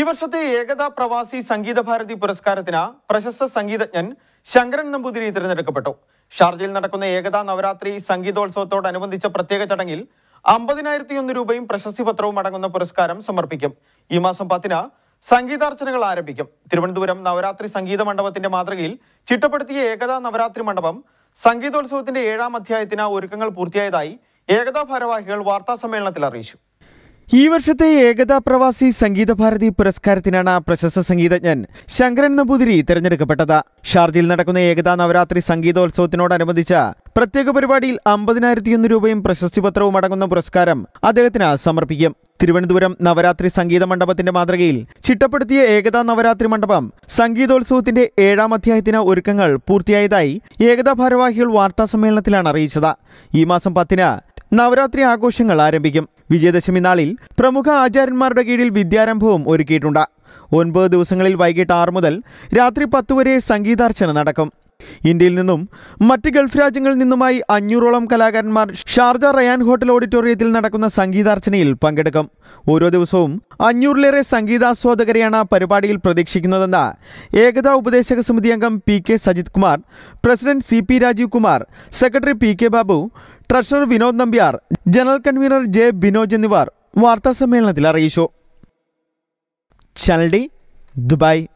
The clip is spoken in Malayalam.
ഈ വർഷത്തെ ഏകതാ പ്രവാസി സംഗീത ഭാരതി പുരസ്കാരത്തിന് പ്രശസ്ത സംഗീതജ്ഞൻ ശങ്കരൻ നമ്പൂതിരി തിരഞ്ഞെടുക്കപ്പെട്ടു. ഷാർജയിൽ നടക്കുന്ന ഏകതാ നവരാത്രി സംഗീതോത്സവത്തോടനുബന്ധിച്ച പ്രത്യേക ചടങ്ങിൽ അമ്പതിനായിരത്തി ഒന്ന് രൂപയും പ്രശസ്തി പത്രവും അടങ്ങുന്ന പുരസ്കാരം സമർപ്പിക്കും. ഈ മാസം പത്തിന് സംഗീതാർച്ചനകൾ ആരംഭിക്കും. തിരുവനന്തപുരം നവരാത്രി സംഗീത മണ്ഡപത്തിന്റെ മാതൃകയിൽ ചിട്ടപ്പെടുത്തിയ ഏകതാ നവരാത്രി മണ്ഡപം സംഗീതോത്സവത്തിന്റെ ഏഴാം അധ്യായത്തിന് ഒരുക്കങ്ങൾ പൂർത്തിയായതായി ഏകതാ ഭാരവാഹികൾ വാർത്താ സമ്മേളനത്തിൽ അറിയിച്ചു. ഈ വർഷത്തെ ഏകതാ പ്രവാസി സംഗീത ഭാരതി പുരസ്കാരത്തിനാണ് പ്രശസ്ത സംഗീതജ്ഞൻ ശങ്കരൻ നമ്പൂതിരി തിരഞ്ഞെടുക്കപ്പെട്ടത്. ഷാർജയിൽ നടക്കുന്ന ഏകതാ നവരാത്രി സംഗീതോത്സവത്തിനോടനുബന്ധിച്ച പ്രത്യേക പരിപാടിയിൽ അമ്പതിനായിരത്തിയൊന്ന് രൂപയും പ്രശസ്തി പത്രവും അടങ്ങുന്ന പുരസ്കാരം അദ്ദേഹത്തിന് സമർപ്പിക്കും. തിരുവനന്തപുരം നവരാത്രി സംഗീത മണ്ഡപത്തിന്റെ മാതൃകയിൽ ചിട്ടപ്പെടുത്തിയ ഏകതാ നവരാത്രി മണ്ഡപം സംഗീതോത്സവത്തിന്റെ ഏഴാം അധ്യായത്തിന് ഒരുക്കങ്ങൾ പൂർത്തിയായതായി ഏകതാ ഭാരവാഹികൾ വാർത്താ സമ്മേളനത്തിലാണ് അറിയിച്ചത്. ഈ മാസം പത്തിന് നവരാത്രി ആഘോഷങ്ങൾ ആരംഭിക്കും. വിജയദശമി നാളിൽ പ്രമുഖ ആചാര്യന്മാരുടെ കീഴിൽ വിദ്യാരംഭവും ഒരുക്കിയിട്ടുണ്ട്. ഒൻപത് ദിവസങ്ങളിൽ വൈകിട്ട് ആറ് മുതൽ രാത്രി പത്ത് വരെ സംഗീതാർച്ചന നടക്കും. ഇന്ത്യയിൽ നിന്നും മറ്റ് ഗൾഫ് രാജ്യങ്ങളിൽ നിന്നുമായി അഞ്ഞൂറോളം കലാകാരന്മാർ ഷാർജ റയാൻ ഹോട്ടൽ ഓഡിറ്റോറിയത്തിൽ നടക്കുന്ന സംഗീതാർച്ചനയിൽ പങ്കെടുക്കും. ഓരോ ദിവസവും അഞ്ഞൂറിലേറെ സംഗീതാസ്വാദകരെയാണ് പരിപാടിയിൽ പ്രതീക്ഷിക്കുന്നതെന്ന് ഏകതാ ഉപദേശക സമിതി അംഗം P K Sajith Kumar president C P Rajeev Kumar secretary P K Babu treasurer Vinod Nambiar general convener J Binoj എന്നിവർ വാർത്താസമ്മേളനത്തിൽ അറിയിച്ചു. Channel D Dubai.